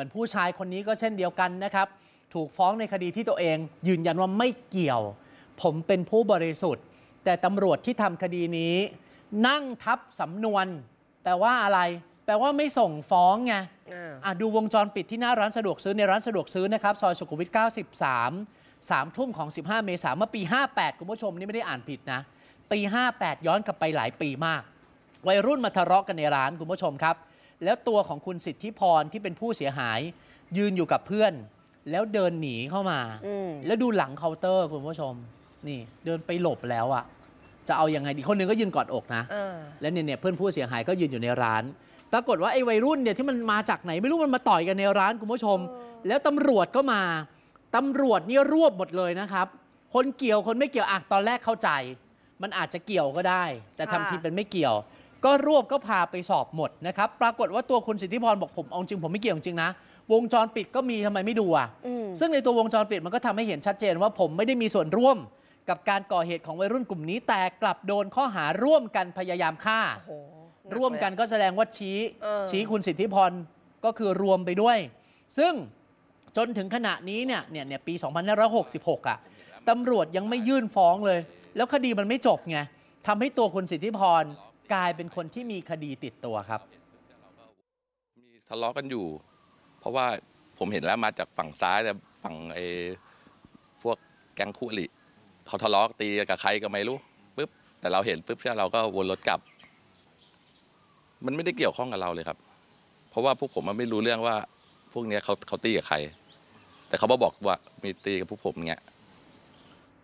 มือนผู้ชายคนนี้ก็เช่นเดียวกันนะครับ ถูกฟ้องในคดีที่ตัวเองยืนยันว่าไม่เกี่ยว ผมเป็นผู้บริสุทธิ์ แต่ตำรวจที่ทำคดีนี้ นั่งทับสำนวน แปลว่าอะไร แปลว่าไม่ส่งฟ้องไงอ่าอะดูวงจรปิดที่หน้าร้านสะดวกซื้อในร้านสะดวกซื้อนะครับซอยสุขุมวิท 93 3 ทุ่มของ 15 เมษายนเมื่อปี 58 คุณผู้ชมนี่ไม่ได้อ่านผิดนะ ปี 58 ย้อนกลับไปหลายปีมาก วัยรุ่นมาทะเลาะกันในร้านคุณผู้ชมครับ แล้วตัวของคุณสิทธิพรที่เป็นผู้เสียหาย ยืนอยู่กับเพื่อน แล้วเดินหนีเข้ามาอืมแล้วดูหลังเคาน์เตอร์คุณผู้ชม นี่เดินไปหลบแล้วอะจะเอายังไงดีคนหนึงก็ยืนกอดอกนะอ่าและเนี่ยเนี่ยเพื่อนผู้เสียหายก็ยืนอยู่ในร้าน ปรากฏว่าไอ้วัยรุ่นเนี่ยที่มันมาจากไหนไม่รู้มันมาต่อยกันในร้านคุณผู้ชมเออแล้วตำรวจก็มาตำรวจเนี่ยรวบหมดเลยนะครับ คนเกี่ยวคนไม่เกี่ยวอะตอนแรกเข้าใจ มันอาจจะเกี่ยวก็ได้ แต่ทำทีเป็นไม่เกี่ยว ก็รวบก็พาไปสอบหมดนะครับ ปรากฏว่าตัวคุณสิทธิพรบอกผมเอาจริงผมไม่เกี่ยวจริงๆนะ วงจรปิดก็มีทำไมไม่ดูอะอืมซึ่งในตัววงจรปิดมันก็ทำให้เห็นชัดเจนว่าผมไม่ได้มีส่วนร่วมกับการก่อเหตุของวัยรุ่นกลุ่มนี้ แต่กลับโดนข้อหาร่วมกันพยายามฆ่าโอ้โหหร่วมกันเลยก็แสดงว่าชี้เออชี้คุณสิทธิพรก็คือรวมไปด้วย ซึ่งจนถึงขณะนี้เนี่ยเนี่ยเนี่ยปี 2566อะตำรวจยังไม่ยื่นฟ้องเลย แล้วคดีมันไม่จบไงทำให้ตัวคุณสิทธิพร กลายเป็นคนที่มีคดีติดตัวครับ มีทะเลาะกันอยู่ เพราะว่าผมเห็นแล้วมาจากฝั่งซ้ายแต่ฝั่งไอ้พวกแก๊งคู่อริเขาทะเลาะตีกับใครก็ไม่รู้ปุ๊บแต่เราเห็นปุ๊บเราก็วนรถกลับ มันไม่ได้เกี่ยวข้องกับเราเลยครับ เพราะว่าพวกผมมันไม่รู้เรื่องว่า พวกเนี้ยเขาเขาตีกับใคร แต่เขามาบอกว่ามีตีกับพวกผมเนี้ย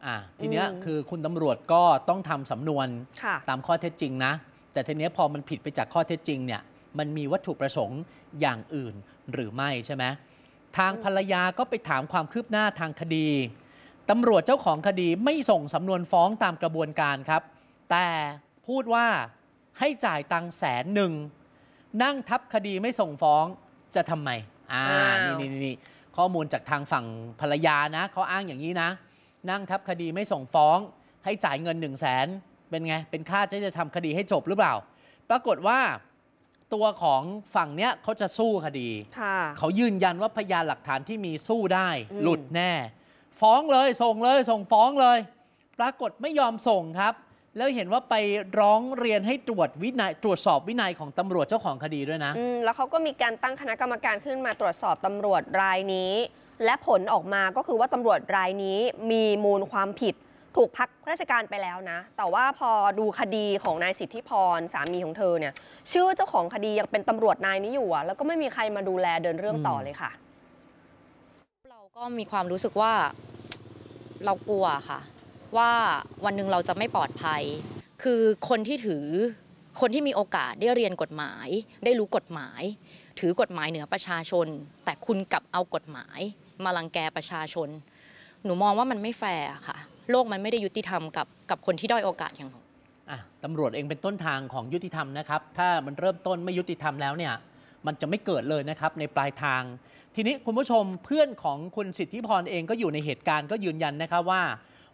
อะทีเนี้ยอืมคือคุณตำรวจก็ต้องทำสำนวนค่ะตามข้อเท็จจริงนะ แต่ทีเนี้ยพอมันผิดไปจากข้อเท็จจริงเนี่ยมันมีวัตถุประสงค์อย่างอื่นหรือไม่ใช่ไหมทางภรรยาก็ไปถามความคืบหน้าทางคดีตำรวจเจ้าของคดีไม่ส่งสำนวนฟ้องตามกระบวนการครับ แต่พูดว่าให้จ่ายตังค์แสนหนึ่ง นั่งทับคดีไม่ส่งฟ้องจะทำไม อ่าอ้าวนี่นี่นี่ข้อมูลจากทางฝั่งภรรยานะเขาอ้างอย่างนี้นะ นั่งทับคดีไม่ส่งฟ้อง ให้จ่ายเงิน1นึ่งแสน เป็นไง เป็นค่าที่จะทำคดีให้จบหรือเปล่า ปรากฏว่าตัวของฝั่งเนี้ยเขาจะสู้คดีค่ะเขายืนยันว่าพยานหลักฐานที่มีสู้ได้อืมหลุดแน่ ฟ้องเลยส่งเลยส่งฟ้องเลย ปรากฏไม่ยอมส่งครับ แล้วเห็นว่าไปร้องเรียนให้ตรวจวินัยตรวจสอบวินัยของตำรวจเจ้าของคดีด้วยนะอืมแล้วเขาก็มีการตั้งคณะกรรมการขึ้นมาตรวจสอบตำรวจรายนี้ และผลออกมาก็คือว่าตำรวจรายนี้มีมูลความผิด ถูกพักราชการไปแล้วนะ แต่ว่าพอดูคดีของนายสิทธิพรสามีของเธอเนี่ย ชื่อเจ้าของคดียังเป็นตำรวจนายนี้อยู่อะแล้วก็ไม่มีใครมาดูแลเดินเรื่องต่อเลยค่ะ เราก็มีความรู้สึกว่าเรากลัวค่ะ ว่าวันหนึ่งเราจะไม่ปลอดภัย คือคนที่ถือคนที่มีโอกาสได้เรียนกฎหมาย ได้รู้กฎหมาย ถือกฎหมายเหนือประชาชน แต่คุณกลับเอากฎหมาย มาลังแกประชาชน หนูมองว่ามันไม่แฟร์ค่ะ โลกมันไม่ได้ยุติธรรมกับกับคนที่ด้อยโอกาสอย่างหนูอะตำรวจเองเป็นต้นทางของยุติธรรมนะครับ ถ้ามันเริ่มต้นไม่ยุติธรรมแล้วเนี่ยมันจะไม่เกิดเลยนะครับในปลายทาง ทีนี้คุณผู้ชมเพื่อนของคุณสิทธิพรเองก็อยู่ในเหตุการณ์ก็ยืนยันนะครับว่า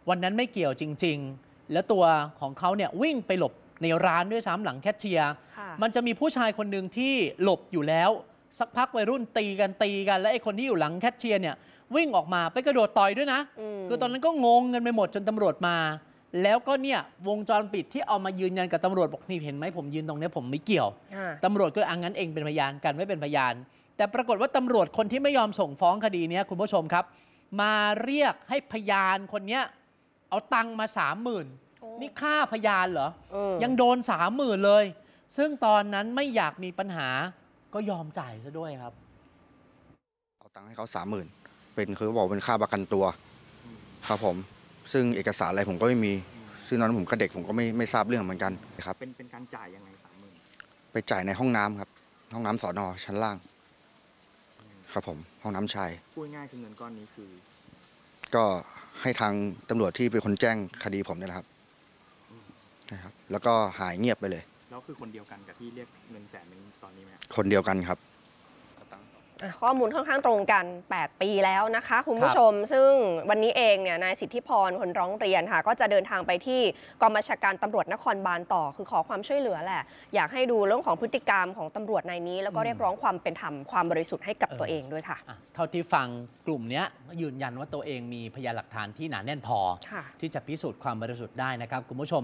วันนั้นไม่เกี่ยวจริง ๆ แล้วตัวของเขาเนี่ยวิ่งไปหลบในร้านด้วยซ้ำหลังแคชเชียร์ค่ะมันจะมีผู้ชายคนหนึ่งที่หลบอยู่แล้ว สักพักวัยรุ่นตีกันตีกัน แล้วไอ้คนที่อยู่หลังแคชเชียร์เนี่ย วิ่งออกมาไปกระโดดต่อยด้วยนะอืมคือตอนนั้นก็งงกันไปหมดจนตำรวจมา แล้วก็เนี่ยวงจรปิดที่เอามายืนยันกับตำรวจบอกนี่เห็นไหมผมยืนตรงเนี้ยผมไม่เกี่ยวอ่าตำรวจก็อังงั้นเองเป็นพยานกันไม่เป็นพยาน แต่ปรากฏว่าตำรวจคนที่ไม่ยอมส่งฟ้องคดีเนี้ยคุณผู้ชมครับ มาเรียกให้พยานคนเนี้ยเอาตังค์มาสามหมื่นโอ้นี่ค่าพยานเหรอเออยังโดนสามหมื่นเลย ซึ่งตอนนั้นไม่อยากมีปัญหาก็ยอมจ่ายซะด้วยครับ เอาตังค์ให้เขาสามหมื่น เป็นคือบอกเป็นค่าประกันตัว ครับผม ซึ่งเอกสารอะไรผมก็ไม่มี ซึ่งตอนนั้นผมก็เด็กผมก็ไม่ไม่ทราบเรื่องเหมือนกันครับ เป็นเป็นการจ่ายยังไงสามหมื่นไปจ่ายในห้องน้ำครับ ห้องน้ำสอนอชั้นล่าง ครับผม ห้องน้ำชาย พูดง่ายๆคือเงินก้อนนี้คือ ก็ให้ทางตำรวจที่เป็นคนแจ้งคดีผมเนี่ยแหละครับนะครับ แล้วก็หายเงียบไปเลย แล้วคือคนเดียวกันกับที่เรียกเงินแสนหนึงตอนนี้ไหมฮะคนเดียวกันครับอะ ข้อมูลค่อนข้างตรงกัน 8 ปีแล้วนะคะ คุณผู้ชม ซึ่งวันนี้เองเนี่ยนายสิทธิพรคนร้องเรียนค่ะ ก็จะเดินทางไปที่กองบัญชาการตำรวจนครบาลต่อ คือขอความช่วยเหลือแหละ อยากให้ดูเรื่องของพฤติกรรมของตำรวจนายนี้ แล้วก็อืมเรียกร้องความเป็นธรรมความบริสุทธิ์ให้กับเออตัวเองด้วยค่ะอะ เท่าที่ฟังกลุ่มเนี้ยยืนยันว่าตัวเองมีพยานหลักฐานที่หนาแน่นพอค่ะที่จะพิสูจน์ความบริสุทธิ์ได้นะครับคุณผู้ชม